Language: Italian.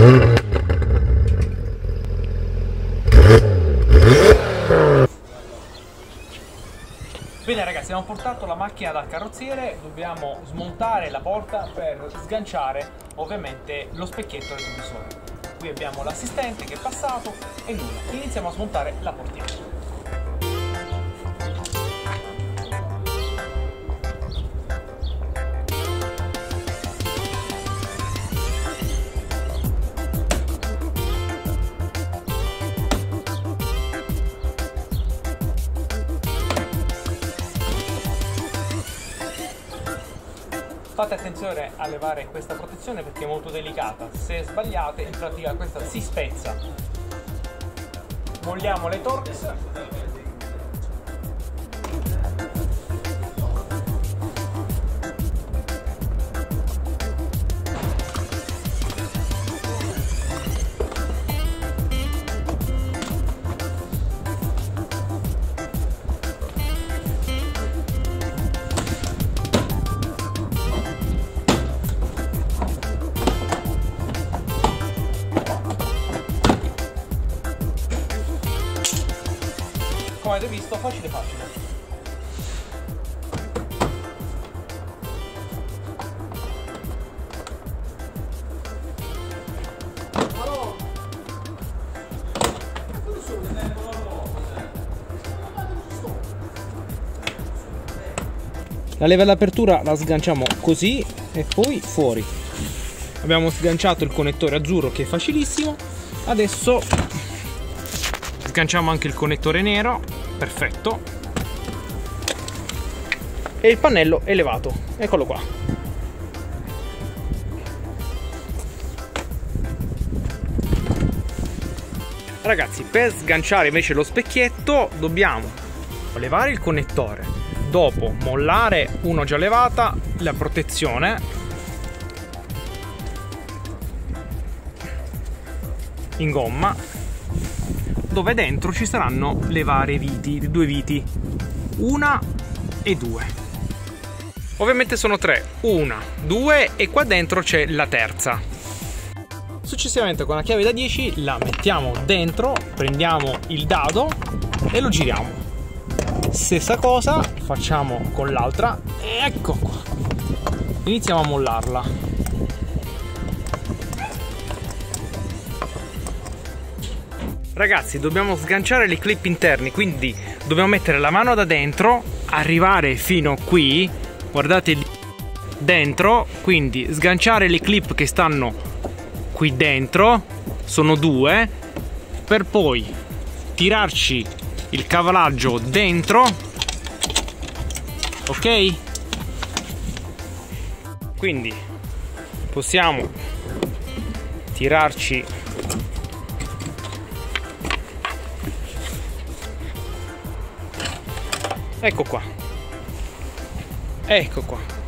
Bene ragazzi, abbiamo portato la macchina dal carrozziere, dobbiamo smontare la porta per sganciare ovviamente lo specchietto del retrovisore. Qui abbiamo l'assistente che è passato e nulla, iniziamo a smontare la portiera. Fate attenzione a levare questa protezione perché è molto delicata. Se sbagliate in pratica questa si spezza. Molliamo le torx come avete visto facile facile La leva d'apertura la sganciamo così e poi fuori. Abbiamo sganciato il connettore azzurro che è facilissimo. Adesso sganciamo anche il connettore nero perfetto. E il pannello è levato eccolo qua. Ragazzi per sganciare invece lo specchietto dobbiamo levare il connettore. Dopo mollare uno già levata la protezione. In gomma dove dentro ci saranno le varie viti, le due viti, una e due. Ovviamente sono tre, una, due e qua dentro c'è la terza. Successivamente con la chiave da 10 la mettiamo dentro, prendiamo il dado e lo giriamo. Stessa cosa facciamo con l'altra, ecco qua. Iniziamo a mollarla. Ragazzi, dobbiamo sganciare le clip interni, quindi dobbiamo mettere la mano da dentro, arrivare fino qui, guardate dentro, quindi sganciare le clip che stanno qui dentro, sono due, per poi tirarci il cavalaggio dentro, ok? Quindi possiamo tirarci Ecco qua. Ecco qua.